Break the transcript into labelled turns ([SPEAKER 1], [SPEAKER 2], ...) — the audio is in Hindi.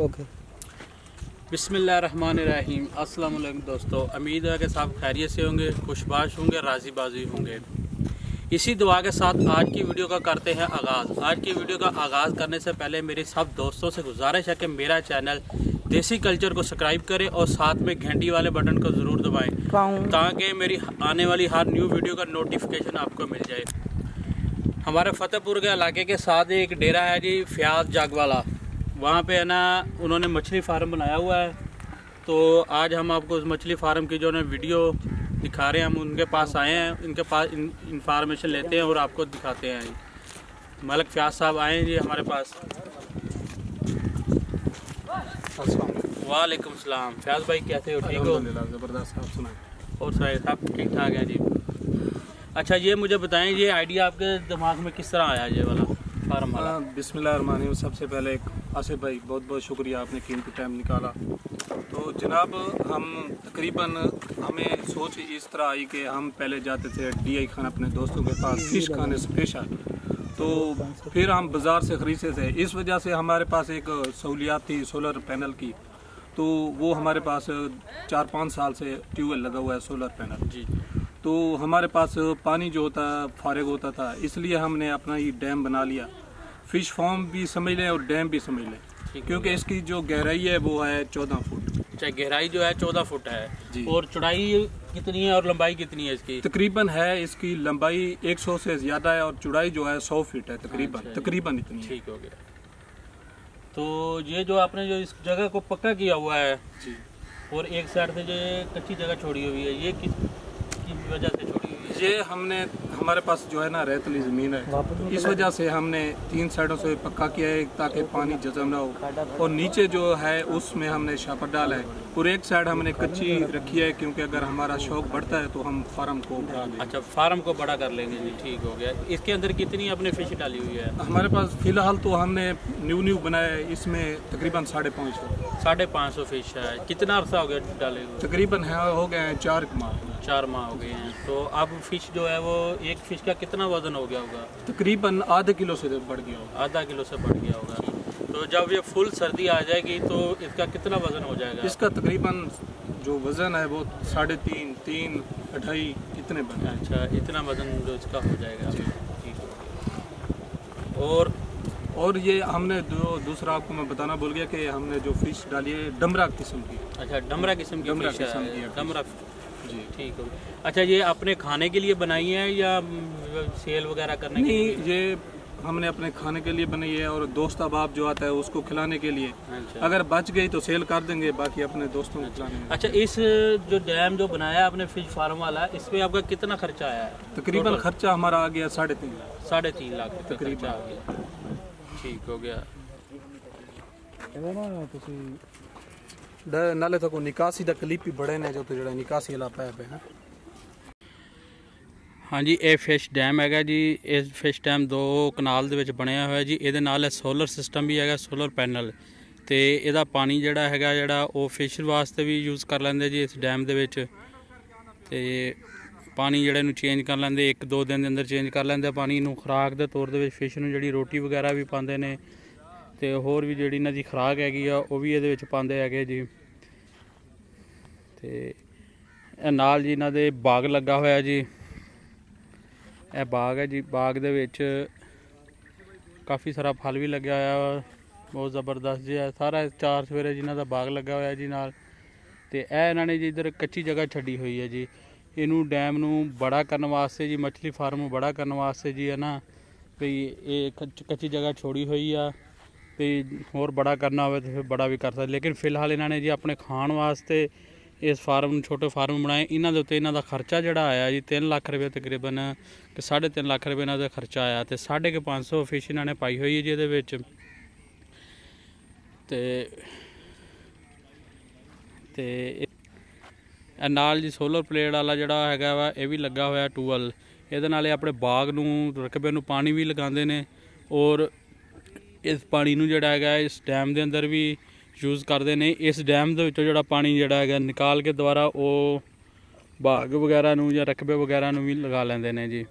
[SPEAKER 1] ओके।
[SPEAKER 2] बिसमीम अस्सलाम वालेकुम दोस्तों। उम्मीद है कि साहब खैरियत से होंगे खुशबाश होंगे राज़ी बाजी होंगे। इसी दुआ के साथ आज की वीडियो का करते हैं आगाज़। आज की वीडियो का आगाज़ करने से पहले मेरी सब दोस्तों से गुजारिश है कि मेरा चैनल देसी कल्चर को सब्सक्राइब करें और साथ में घंटी वाले बटन को ज़रूर दबाएँ ताकि मेरी आने वाली हर न्यू वीडियो का नोटिफिकेशन आपको मिल जाए। हमारे फतेहपुर के इलाके के साथ एक डेरा है जी फ्याज जागवाला। वहाँ पे है ना उन्होंने मछली फार्म बनाया हुआ है। तो आज हम आपको उस मछली फार्म की जो है वीडियो दिखा रहे हैं हम उनके पास आए हैं इनके पास इंफॉर्मेशन लेते हैं और आपको दिखाते हैं। मलक फ्याज साहब आए हैं जी हमारे पास। वालेकुम सलाम। फ्याज भाई कैसे हो ठीक हो?
[SPEAKER 1] ज़बरदस्त। आप सुनाए।
[SPEAKER 2] और साहिब साहब ठीक ठाक है जी। अच्छा ये मुझे बताएँ ये आइडिया आपके दिमाग में किस तरह आया ये वाला? वाला।
[SPEAKER 1] बिस्मिल्लाह सबसे पहले एक आसिफ भाई बहुत बहुत शुक्रिया आपने कीमती टाइम निकाला। तो जनाब हम तकरीबन हमें सोच इस तरह आई कि हम पहले जाते थे डी आई खान अपने दोस्तों के पास फ़िश खाने स्पेशल तो फिर हम बाज़ार से ख़रीदते थे। इस वजह से हमारे पास एक सहूलियात थी सोलर पैनल की। तो वो हमारे पास चार पाँच साल से ट्यूबवेल लगा हुआ है सोलर पैनल
[SPEAKER 2] जी।
[SPEAKER 1] तो हमारे पास पानी जो होता फारग होता था इसलिए हमने अपना ये डैम बना लिया। फ़िश फार्म भी समझ लें और डैम भी समझ लें क्योंकि इसकी जो गहराई है वो है चौदह फुट।
[SPEAKER 2] अच्छा गहराई जो है चौदह फुट है।
[SPEAKER 1] जी।
[SPEAKER 2] और चौड़ाई कितनी है और लंबाई कितनी है इसकी?
[SPEAKER 1] तकरीबन है इसकी लंबाई 100 से ज़्यादा है और चौड़ाई जो है 100 फीट है तकरीबन
[SPEAKER 2] अच्छा।
[SPEAKER 1] तकरीबन इतनी
[SPEAKER 2] ठीक हो गया। तो ये जो आपने जो इस जगह को पक्का किया हुआ है
[SPEAKER 1] जी।
[SPEAKER 2] और एक साइड से जो कच्ची जगह छोड़ी हुई है ये किस वजह से छोड़ी।
[SPEAKER 1] ये हमने हमारे पास जो है ना रेतली ज़मीन है। इस वजह से हमने तीन साइडों से पक्का किया है ताकि पानी जजम ना हो। और नीचे जो है उसमें हमने शापर डाला है। और एक साइड हमने कच्ची रखी है क्योंकि अगर हमारा शौक बढ़ता है तो हम फार्म को बढ़ा दें
[SPEAKER 2] अच्छा फार्म को बड़ा कर लेंगे जी ठीक हो गया। इसके अंदर कितनी आपने फ़िश डाली हुई है?
[SPEAKER 1] हमारे पास फ़िलहाल तो हमने न्यू न्यू बनाया है इसमें तकरीबन साढ़े पाँच सौ।
[SPEAKER 2] साढ़े पाँच सौ फ़िश है। कितना अरसा हो गया डाले हुए?
[SPEAKER 1] तकरीबन है हो गए हैं चार माह
[SPEAKER 2] चार माह हो गए हैं। तो अब फ़िश जो है वो एक फ़िश का कितना वज़न हो गया होगा?
[SPEAKER 1] तकरीबन आधा किलो से बढ़ गया होगा।
[SPEAKER 2] आधा किलो से बढ़ गया होगा। तो जब ये फुल सर्दी आ जाएगी तो इसका कितना वज़न हो जाएगा?
[SPEAKER 1] इसका तकरीबन जो वज़न है वो साढ़े तीन तीन अढ़ाई इतने बने
[SPEAKER 2] अच्छा इतना वज़न जो इसका हो जाएगा। ठीक हो और?
[SPEAKER 1] और ये हमने जो दूसरा आपको मैं बताना भूल गया कि हमने जो फ़िश डाली है डमरा किस्म की।
[SPEAKER 2] अच्छा डमरा किस्म की
[SPEAKER 1] डमरा किस्म की
[SPEAKER 2] डमरा ठीक हो गया अच्छा ये अपने खाने के लिए बनाई है या सेल वगैरह करने के
[SPEAKER 1] नहीं
[SPEAKER 2] लिए?
[SPEAKER 1] ये हमने अपने खाने के लिए बनाई है और दोस्त अहबाब जो आता है उसको खिलाने के लिए।
[SPEAKER 2] अच्छा।
[SPEAKER 1] अगर बच गई तो सेल कर देंगे बाकी अपने दोस्तों को खिलाने
[SPEAKER 2] अच्छा इस जो डैम जो बनाया आपने फ़िश फार्म वाला इस इसमें आपका कितना खर्चा आया? है
[SPEAKER 1] तकरीबन खर्चा हमारा आ गया साढ़े तीन लाख।
[SPEAKER 2] साढ़े तीन लाख
[SPEAKER 1] तकरीबन।
[SPEAKER 2] आ गया। ठीक हो गया।
[SPEAKER 1] ड- ਨਾਲੇ ਤਾਂ ਕੋਈ ਨਿਕਾਸੀ ਦਾ ਕਲਿੱਪ ਹੀ ਬੜੇ ਨੇ ਜੋ ਤੇ ਜਿਹੜਾ ਨਿਕਾਸੀ ਵਾਲਾ ਪੈਪ ਹੈ।
[SPEAKER 2] ਹਾਂਜੀ, ਇਹ ਫਿਸ਼ ਡੈਮ ਹੈਗਾ ਜੀ। ਇਸ ਫਿਸ਼ ਡੈਮ ਦੋ ਕਨਾਲ ਦੇ ਵਿੱਚ ਬਣਿਆ ਹੋਇਆ ਜੀ। ਇਹਦੇ ਨਾਲ ਸੋਲਰ ਸਿਸਟਮ ਵੀ ਹੈਗਾ ਸੋਲਰ ਪੈਨਲ ਤੇ ਇਹਦਾ ਪਾਣੀ ਜਿਹੜਾ ਹੈਗਾ, ਜਿਹੜਾ ਉਹ ਫਿਸ਼ ਵਾਸਤੇ ਵੀ ਯੂਜ਼ ਕਰ ਲੈਂਦੇ ਜੀ ਇਸ ਡੈਮ ਦੇ ਵਿੱਚ। ਤੇ ਪਾਣੀ ਜਿਹੜੇ ਨੂੰ ਚੇਂਜ ਕਰ ਲੈਂਦੇ, ਇੱਕ ਦੋ ਦਿਨ ਦੇ ਅੰਦਰ ਚੇਂਜ ਕਰ ਲੈਂਦੇ ਪਾਣੀ ਨੂੰ। ਖੁਰਾਕ ਦੇ ਤੌਰ ਦੇ ਵਿੱਚ ਫਿਸ਼ ਨੂੰ ਜਿਹੜੀ ਰੋਟੀ ਵਗੈਰਾ ਵੀ ਪਾਉਂਦੇ ਨੇ। ਤੇ ਹੋਰ ਵੀ ਜਿਹੜੀ ਇਹਨਾਂ ਦੀ ਖੁਰਾਕ ਹੈਗੀ ਆ, ਉਹ ਵੀ ਇਹਦੇ ਵਿੱਚ ਪਾਉਂਦੇ ਹੈਗੇ ਜੀ। ਤੇ ਇਹ ਨਾਲ ਜੀ ਇਹਨਾਂ ਦੇ ਬਾਗ ਲੱਗਾ ਹੋਇਆ ਜੀ। ਇਹ ਬਾਗ ਹੈ ਜੀ, ਬਾਗ ਦੇ ਵਿੱਚ ਕਾਫੀ ਸਾਰਾ ਫਲ ਵੀ ਲੱਗਿਆ ਹੋਇਆ ਵਾ, ਬਹੁਤ ਜ਼ਬਰਦਸਤ ਜੀ ਹੈ ਸਾਰਾ ਚਾਰ ਸਵੇਰੇ ਜਿਨ੍ਹਾਂ ਦਾ ਬਾਗ ਲੱਗਾ ਹੋਇਆ ਜੀ ਨਾਲ। ਤੇ ਇਹ ਇਹਨਾਂ ਨੇ ਜੀ ਇਧਰ ਕੱਚੀ ਜਗ੍ਹਾ ਛੱਡੀ ਹੋਈ ਹੈ ਜੀ। ਇਹਨੂੰ ਡੈਮ ਨੂੰ ਬੜਾ ਕਰਨ ਵਾਸਤੇ ਜੀ, ਮੱਛਲੀ ਫਾਰਮ ਨੂੰ ਬੜਾ ਕਰਨ ਵਾਸਤੇ ਜੀ, ਹੈ ਨਾ। ਵੀ ਇਹ ਕੱਚ- ਕੱਚੀ ਜਗ੍ਹਾ ਛੋੜੀ ਹੋਈ ਆ। ਵੀ ਹੋਰ ਬੜਾ ਕਰਨਾ ਹੋਵੇ ਤਾਂ ਫਿਰ ਬੜਾ ਵੀ ਕਰ ਸਕਦੇ। ਲੇਕਿਨ ਫਿਲਹਾਲ ਇਹਨਾਂ ਨੇ ਜੀ ਆਪਣੇ ਖਾਣ ਵਾਸਤੇ ਇਸ ਫਾਰਮ ਨੂੰ, ਛੋਟੇ ਫਾਰਮ ਬਣਾਏ। ਇਹਨਾਂ ਦੇ ਉੱਤੇ ਇਹਨਾਂ ਦਾ ਖਰਚਾ ਜਿਹੜਾ ਆਇਆ ਜੀ 3 ਲੱਖ ਰੁਪਏ ਤਕਰੀਬਨ, ਕਿ 3.5 ਲੱਖ ਰੁਪਏ ਇਹਨਾਂ ਦਾ ਖਰਚਾ ਆਇਆ ਤੇ 550 ਫਿਸ਼ ਇਹਨਾਂ ਨੇ ਪਾਈ ਹੋਈ ਹੈ ਜੀ ਇਹਦੇ ਵਿੱਚ। ਤੇ ਤੇ ਨਾਲ ਜੀ ਸੋਲਰ ਪਲੇਟ ਵਾਲਾ ਜਿਹੜਾ ਹੈਗਾ ਵਾ, ਇਹ ਵੀ ਲੱਗਾ ਹੋਇਆ ਟੂਵਲ। ਇਹਦੇ ਨਾਲ ਇਹ ਆਪਣੇ ਬਾਗ ਨੂੰ, ਰਕਬੇ ਨੂੰ ਪਾਣੀ ਵੀ ਲਗਾਉਂਦੇ ਨੇ ਔਰ ਇਸ ਪਾਣੀ ਨੂੰ ਜਿਹੜਾ ਹੈਗਾ ਇਸ ਡੈਮ ਦੇ ਅੰਦਰ ਵੀ ਯੂਜ਼ ਕਰਦੇ ਨੇ। ਇਸ ਡੈਮ ਦੇ ਵਿੱਚੋਂ ਜਿਹੜਾ ਪਾਣੀ ਜਿਹੜਾ ਹੈਗਾ ਨਿਕਾਲ ਕੇ ਦੁਬਾਰਾ ਉਹ ਬਾਗ ਵਗੈਰਾ ਨੂੰ ਜਾਂ ਰਕਬੇ ਵਗੈਰਾ ਨੂੰ ਵੀ ਲਗਾ ਲੈਂਦੇ ਨੇ ਜੀ।